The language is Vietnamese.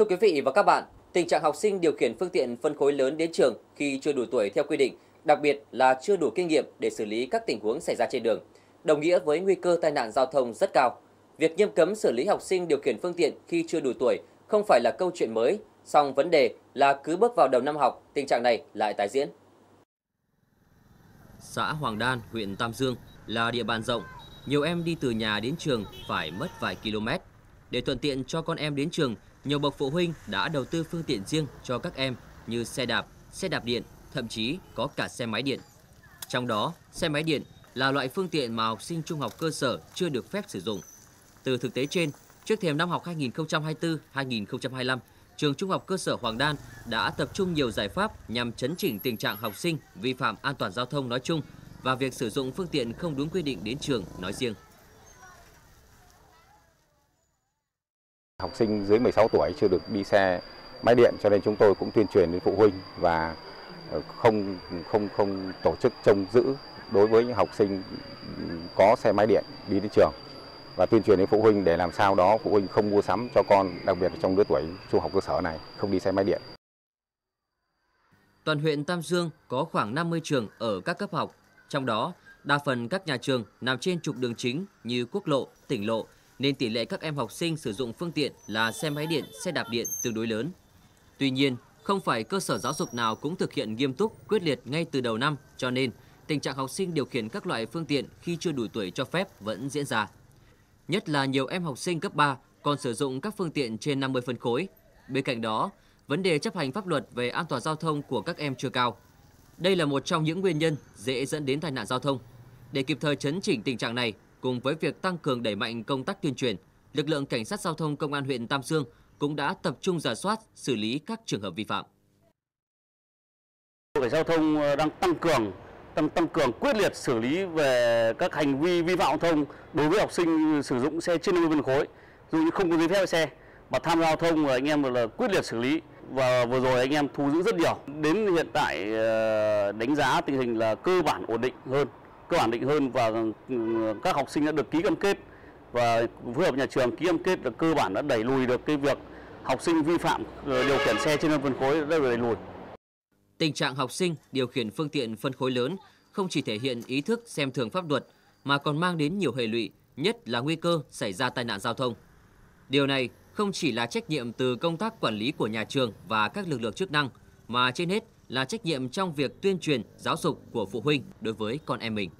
Thưa quý vị và các bạn, tình trạng học sinh điều khiển phương tiện phân khối lớn đến trường khi chưa đủ tuổi theo quy định, đặc biệt là chưa đủ kinh nghiệm để xử lý các tình huống xảy ra trên đường, đồng nghĩa với nguy cơ tai nạn giao thông rất cao. Việc nghiêm cấm xử lý học sinh điều khiển phương tiện khi chưa đủ tuổi không phải là câu chuyện mới, song vấn đề là cứ bước vào đầu năm học, tình trạng này lại tái diễn. Xã Hoàng Đan, huyện Tam Dương là địa bàn rộng, nhiều em đi từ nhà đến trường phải mất vài km. Để thuận tiện cho con em đến trường, nhiều bậc phụ huynh đã đầu tư phương tiện riêng cho các em như xe đạp, xe đạp điện, thậm chí có cả xe máy điện. Trong đó, xe máy điện là loại phương tiện mà học sinh trung học cơ sở chưa được phép sử dụng. Từ thực tế trên, trước thềm năm học 2024-2025, trường Trung học cơ sở Hoàng Đan đã tập trung nhiều giải pháp nhằm chấn chỉnh tình trạng học sinh vi phạm an toàn giao thông nói chung và việc sử dụng phương tiện không đúng quy định đến trường nói riêng. Học sinh dưới 16 tuổi chưa được đi xe máy điện cho nên chúng tôi cũng tuyên truyền đến phụ huynh và ờ, không không không tổ chức trông giữ đối với những học sinh có xe máy điện đi đến trường và tuyên truyền đến phụ huynh để làm sao đó phụ huynh không mua sắm cho con đặc biệt là trong lứa tuổi trung học cơ sở này không đi xe máy điện. Toàn huyện Tam Dương có khoảng 50 trường ở các cấp học, trong đó đa phần các nhà trường nằm trên trục đường chính như quốc lộ, tỉnh lộ nên tỷ lệ các em học sinh sử dụng phương tiện là xe máy điện, xe đạp điện tương đối lớn. Tuy nhiên, không phải cơ sở giáo dục nào cũng thực hiện nghiêm túc, quyết liệt ngay từ đầu năm, cho nên tình trạng học sinh điều khiển các loại phương tiện khi chưa đủ tuổi cho phép vẫn diễn ra. Nhất là nhiều em học sinh cấp 3 còn sử dụng các phương tiện trên 50 phân khối. Bên cạnh đó, vấn đề chấp hành pháp luật về an toàn giao thông của các em chưa cao. Đây là một trong những nguyên nhân dễ dẫn đến tai nạn giao thông. Để kịp thời chấn chỉnh tình trạng này, cùng với việc tăng cường đẩy mạnh công tác tuyên truyền, lực lượng cảnh sát giao thông công an huyện Tam Dương cũng đã tập trung giả soát, xử lý các trường hợp vi phạm. Đội giao thông ờ, đang tăng cường tăng tăng cường quyết liệt xử lý về các hành vi vi phạm giao thông đối với học sinh sử dụng xe trên 50 phân khối, dù như không có giấy phép xe mà tham gia giao thông anh em là quyết liệt xử lý và vừa rồi anh em thu giữ rất nhiều. Đến hiện tại ờ, đánh giá tình hình là cơ bản ổn định hơn, cơ bản định hơn và ừ, các học sinh đã được ký cam kết và phối hợp nhà trường ký cam kết là cơ bản đã đẩy lùi được cái việc học sinh vi phạm ờ, điều khiển xe trên phân khối đã được đẩy lùi. Tình trạng học sinh điều khiển phương tiện phân khối lớn không chỉ thể hiện ý thức xem thường pháp luật mà còn mang đến nhiều hệ lụy, nhất là nguy cơ xảy ra tai nạn giao thông. Điều này không chỉ là trách nhiệm từ công tác quản lý của nhà trường và các lực lượng chức năng mà trên hết là trách nhiệm trong việc tuyên truyền giáo dục của phụ huynh đối với con em mình.